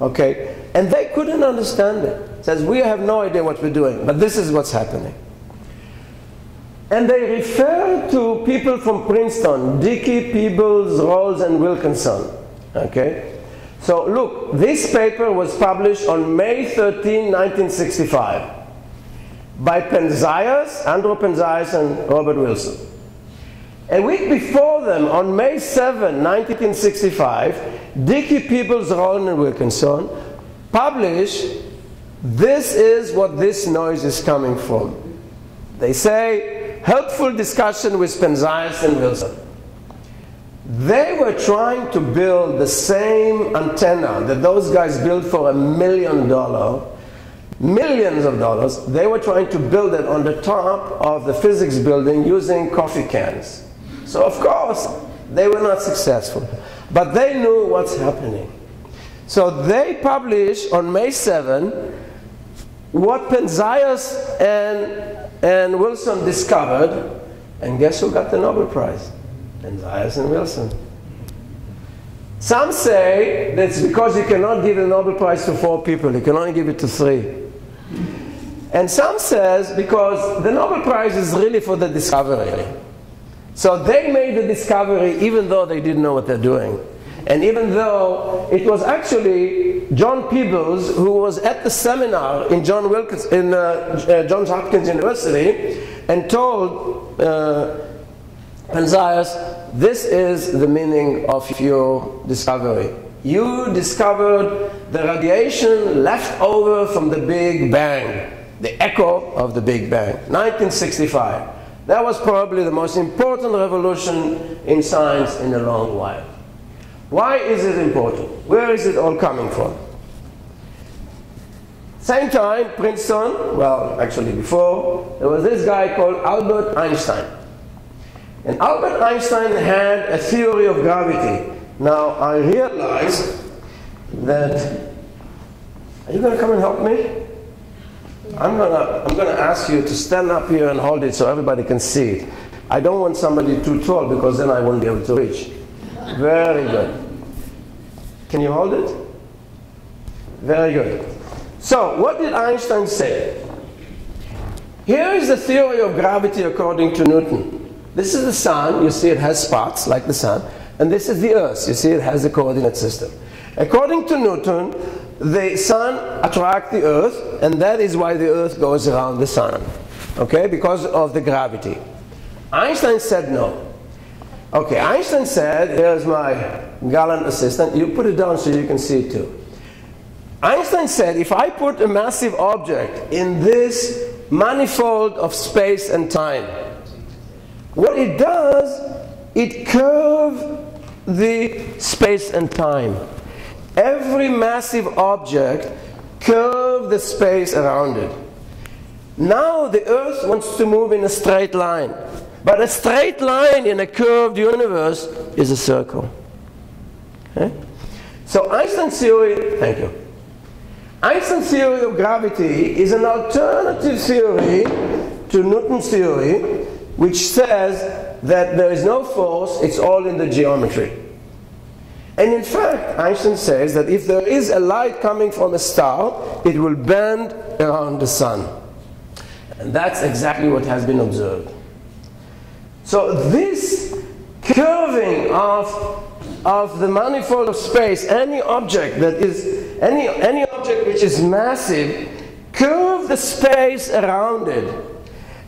Okay? And they couldn't understand it. Says, we have no idea what we're doing, but this is what's happening. And they refer to people from Princeton, Dicke, Peebles, Rawls, and Wilkinson. Okay? So look, this paper was published on May 13, 1965 by Penzias, Andrew Penzias, and Robert Wilson. A week before them, on May 7, 1965, Dicke Peebles, Rawls, and Wilkinson published this is what this noise is coming from. They say, helpful discussion with Penzias and Wilson. They were trying to build the same antenna that those guys built for a million dollar, millions of dollars. They were trying to build it on the top of the physics building using coffee cans. So, of course, they were not successful. But they knew what's happening. So they published on May 7 what Penzias and, and Wilson discovered, and guess who got the Nobel Prize? Penzias and Wilson. Some say that's because you cannot give the Nobel Prize to four people, you can only give it to three. And some says because the Nobel Prize is really for the discovery. So they made the discovery even though they didn't know what they're doing. And even though it was actually John Peebles who was at the seminar in John Wilkins in uh, uh, Johns Hopkins University and told uh, Penzias, this is the meaning of your discovery. You discovered the radiation left over from the Big Bang, the echo of the Big Bang, 1965. That was probably the most important revolution in science in a long while. Why is it important? Where is it all coming from? Same time, Princeton, well, actually before, there was this guy called Albert Einstein. And Albert Einstein had a theory of gravity. Now, I realize that. Are you going to come and help me? I'm gonna, I'm gonna ask you to stand up here and hold it so everybody can see it. I don't want somebody too tall because then I won't be able to reach. Very good. Can you hold it? Very good. So, what did Einstein say? Here is the theory of gravity according to Newton. This is the sun, you see it has spots like the sun, and this is the earth, you see it has a coordinate system. According to Newton, the sun attracts the earth, and that is why the earth goes around the sun. Okay, because of the gravity. Einstein said no. Okay, Einstein said, here's my gallant assistant, you put it down so you can see it too. Einstein said, if I put a massive object in this manifold of space and time, what it does, it curves the space and time. Every massive object curves the space around it. Now the Earth wants to move in a straight line. But a straight line in a curved universe is a circle. Okay? So Einstein's theory, thank you. Einstein's theory of gravity is an alternative theory to Newton's theory, which says that there is no force, it's all in the geometry. And in fact, Einstein says that if there is a light coming from a star, it will bend around the sun. And that's exactly what has been observed. So this curving of, of the manifold of space, any object that is, any, any object which is massive, curve the space around it.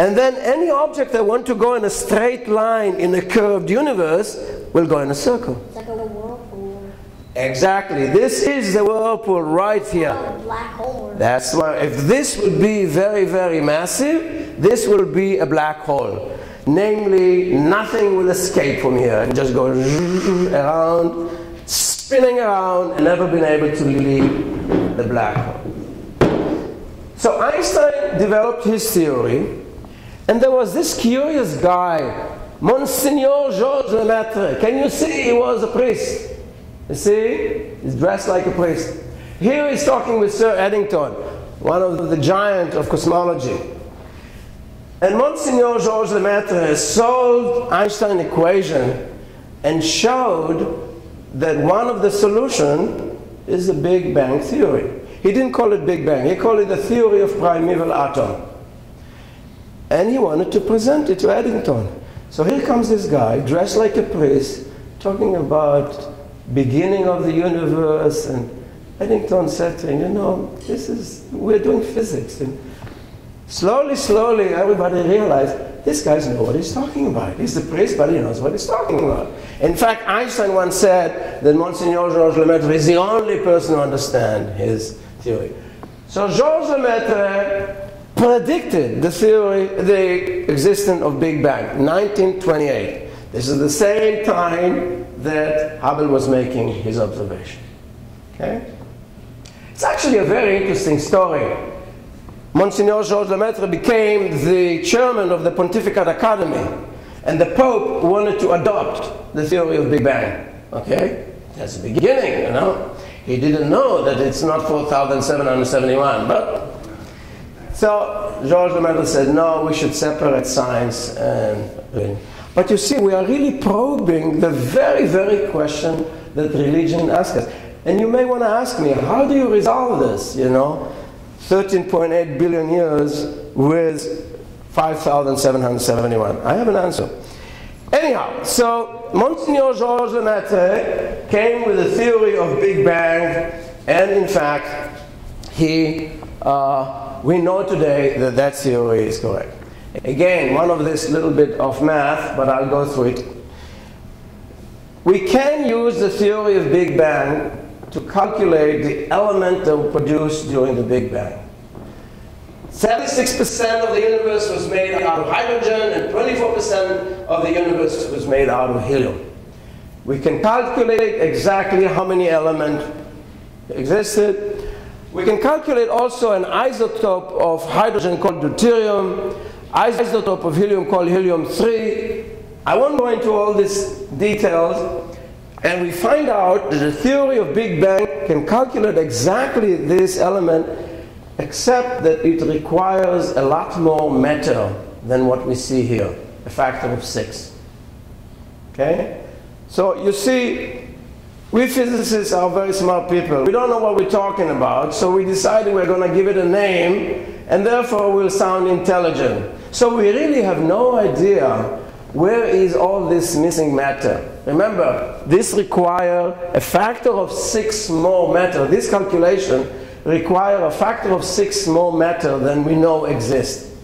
And then any object that want to go in a straight line in a curved universe will go in a circle. It's like a whirlpool. Exactly. This is the whirlpool right here. A black hole. That's why if this would be very, very massive, this will be a black hole. Namely, nothing will escape from here and just go around, spinning around, and never been able to leave the black hole. So Einstein developed his theory, and there was this curious guy, Monsignor Georges Lemaitre. Can you see he was a priest? You see? He's dressed like a priest. Here he's talking with Sir Eddington, one of the giant of cosmology. And Monsignor Georges Lemaitre solved Einstein equation and showed that one of the solution is the Big Bang theory. He didn't call it Big Bang, he called it the theory of primeval atom. And he wanted to present it to Eddington. So here comes this guy, dressed like a priest, talking about beginning of the universe. And Eddington said to him, you know, this is, we're doing physics. And slowly, slowly, everybody realized this guy knows what he's talking about. He's the priest, but he knows what he's talking about. In fact, Einstein once said that Monsignor Georges Lemaitre is the only person who understands his theory. So Georges Lemaitre predicted the theory, the existence of Big Bang, 1928. This is the same time that Hubble was making his observation. Okay? It's actually a very interesting story. Monsignor Georges Lemaitre became the chairman of the Pontifical Academy, and the Pope wanted to adopt the theory of Big Bang. Okay? That's the beginning, you know. He didn't know that it's not 4,771, but so Georges Lemaitre said, no, we should separate science and But you see, we are really probing the very, very question that religion asks us. And you may want to ask me, how do you resolve this, you know? 13.8 billion years with 5,771. I have an answer. Anyhow, so Monsignor Georges Lemaitre came with a theory of Big Bang, and in fact, he uh, we know today that that theory is correct. Again, one of this little bit of math, but I'll go through it. We can use the theory of Big Bang to calculate the element that was produced during the Big Bang. 76% of the universe was made out of hydrogen and 24% of the universe was made out of helium. We can calculate exactly how many elements existed we can calculate also an isotope of hydrogen called deuterium, isotope of helium called helium-3. I won't go into all these details. And we find out that the theory of Big Bang can calculate exactly this element, except that it requires a lot more matter than what we see here, a factor of six. Okay? So you see, we physicists are very smart people. We don't know what we're talking about, so we decided we're going to give it a name, and therefore we'll sound intelligent. So we really have no idea where is all this missing matter. Remember, this requires a factor of six more matter. This calculation requires a factor of six more matter than we know exists.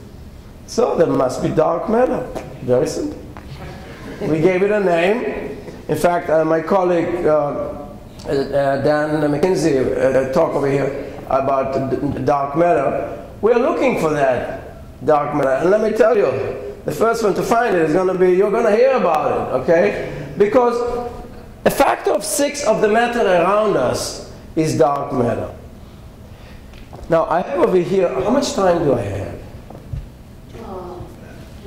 So there must be dark matter. Very simple. We gave it a name, in fact, uh, my colleague uh, uh Dan McKinsey uh, talked over here about dark matter. We're looking for that dark matter. And let me tell you, the first one to find it is going to be, you're going to hear about it, okay? Because a factor of six of the matter around us is dark matter. Now, I have over here, how much time do I have? Uh,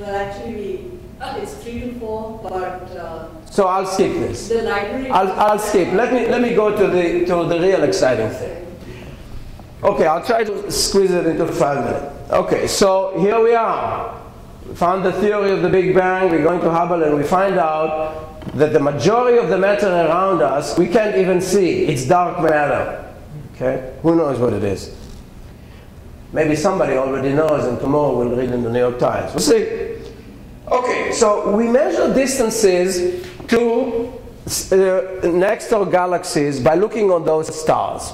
well, actually, it's three to four, but uh, so I'll skip this. The library. I'll, I'll skip. Let me let me go to the to the real exciting thing. Okay, I'll try to squeeze it into five minutes. Okay, so here we are. We found the theory of the Big Bang. We're going to Hubble, and we find out that the majority of the matter around us we can't even see. It's dark matter. Okay, who knows what it is? Maybe somebody already knows, and tomorrow we'll read in the New York Times. We'll see. Okay, so we measure distances to uh, next door galaxies by looking on those stars.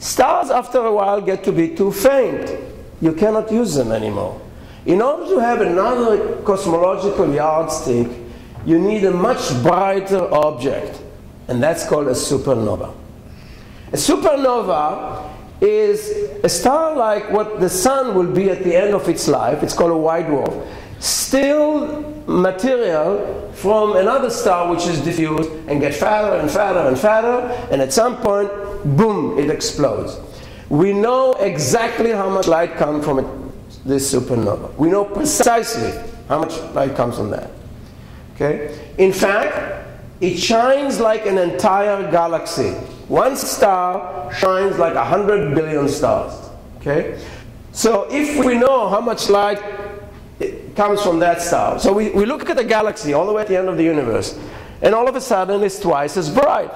Stars, after a while, get to be too faint. You cannot use them anymore. In order to have another cosmological yardstick, you need a much brighter object, and that's called a supernova. A supernova is a star like what the sun will be at the end of its life. It's called a white dwarf. Still material from another star which is diffused and get fatter and fatter and fatter, and at some point, boom, it explodes. We know exactly how much light comes from this supernova. We know precisely how much light comes from that. Okay? In fact, it shines like an entire galaxy. One star shines like a hundred billion stars. Okay? So if we know how much light eh, comes from that star. So we, we look at the galaxy all the way at the end of the universe, and all of a sudden it's twice as bright.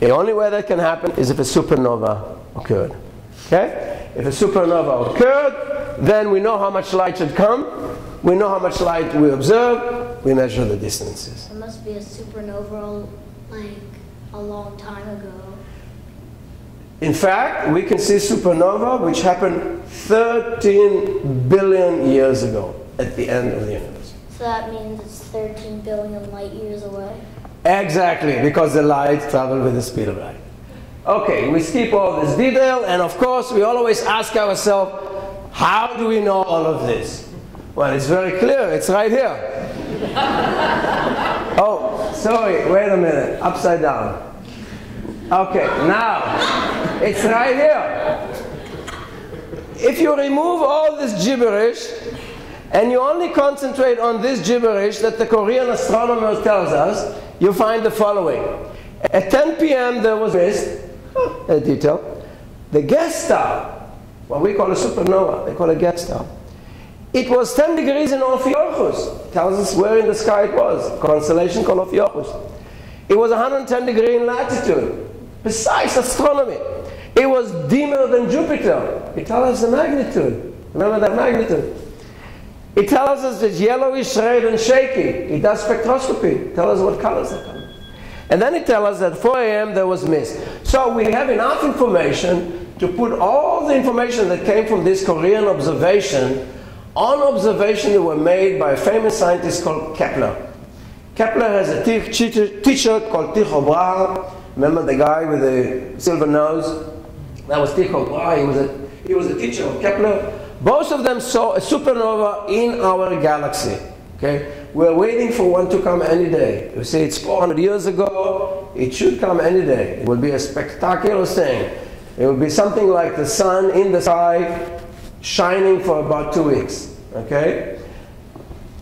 The only way that can happen is if a supernova occurred. Okay? If a supernova occurred, then we know how much light should come. We know how much light we observe. We measure the distances. It must be a supernova like a long time ago. In fact, we can see supernova which happened 13 billion years ago at the end of the universe. So that means it's 13 billion light years away. Exactly, because the light travels with the speed of light. Okay, we skip all this detail, and of course, we always ask ourselves, how do we know all of this? Well, it's very clear, it's right here. oh, sorry, wait a minute, upside down. Okay, now, it's right here. If you remove all this gibberish, and you only concentrate on this gibberish that the Korean astronomer tells us, you find the following. At 10 p.m. there was oh, a detail. The guest star, what we call a supernova, they call it guest star. It was 10 degrees in Ophiuchus. Tells us where in the sky it was. Constellation called Ophiuchus. It was 110 degree in latitude. Precise astronomy. It was dimmer than Jupiter. It tells us the magnitude. Remember that magnitude? It tells us it's yellowish, red, and shaky. It does spectroscopy. It tells us what colors are coming. And then it tells us that 4 a.m. there was mist. So we have enough information to put all the information that came from this Korean observation on observation that were made by a famous scientist called Kepler. Kepler has a teacher called Tycho Brahe. Remember the guy with the silver nose? That was Tycho Brahe. He was a, he was a teacher of Kepler. Both of them saw a supernova in our galaxy. Okay? We're waiting for one to come any day. You see, it's 400 years ago. It should come any day. It will be a spectacular thing. It will be something like the sun in the sky shining for about two weeks. Okay?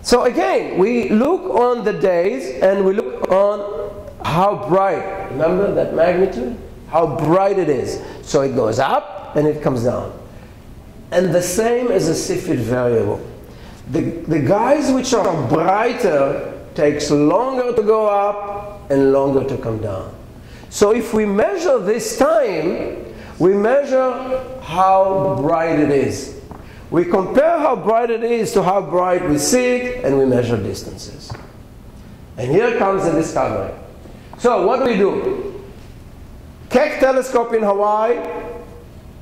So again, we look on the days and we look on how bright. Remember that magnitude? How bright it is. So it goes up and it comes down. And the same as a Cepheid variable. The, the guys which are brighter takes longer to go up and longer to come down. So if we measure this time, we measure how bright it is. We compare how bright it is to how bright we see it, and we measure distances. And here comes the discovery. So what do we do? Keck telescope in Hawaii,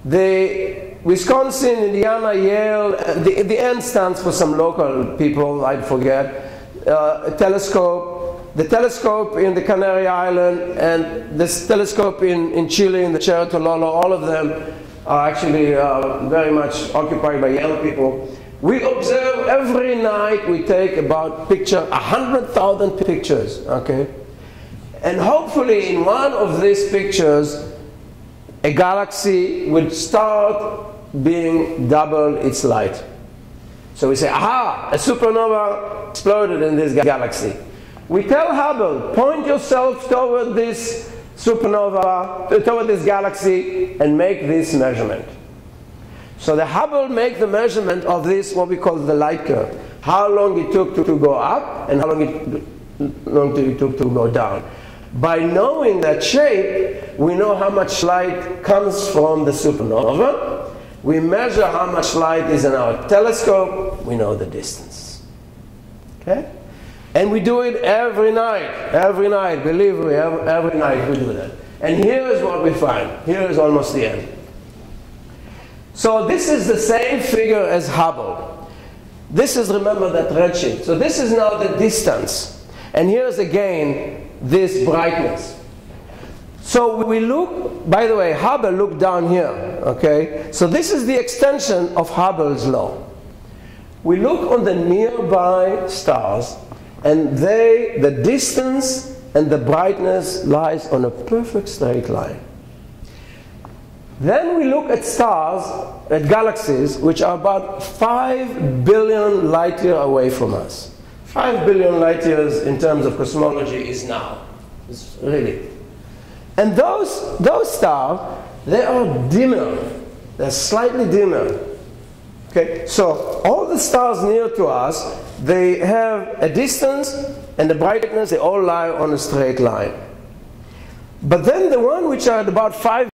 the Wisconsin, Indiana, Yale, the, the N stands for some local people, I forget, uh, telescope, the telescope in the Canary Island, and this telescope in, in Chile, in the Cerro Tololo, all of them are actually uh, very much occupied by Yale people. We observe every night, we take about picture, 100,000 pictures, okay? And hopefully in one of these pictures, a galaxy would start being double its light. So we say, aha, a supernova exploded in this galaxy. We tell Hubble, point yourself toward this supernova, uh, toward this galaxy, and make this measurement. So the Hubble make the measurement of this, what we call the light curve. How long it took to, to go up, and how long it, long it took to go down. By knowing that shape, we know how much light comes from the supernova. We measure how much light is in our telescope. We know the distance. Okay? And we do it every night. Every night. Believe me, every, night we do that. And here is what we find. Here is almost the end. So this is the same figure as Hubble. This is, remember, that redshift. So this is now the distance. And here's again this brightness. So we look, by the way, Hubble looked down here, okay? So this is the extension of Hubble's law. We look on the nearby stars, and they, the distance and the brightness lies on a perfect straight line. Then we look at stars, at galaxies, which are about 5 billion light years away from us. 5 billion light years in terms of cosmology is now. It's really. And those, those stars, they are dimmer. They're slightly dimmer. Okay, so all the stars near to us, they have a distance and the brightness, they all lie on a straight line. But then the one which are at about five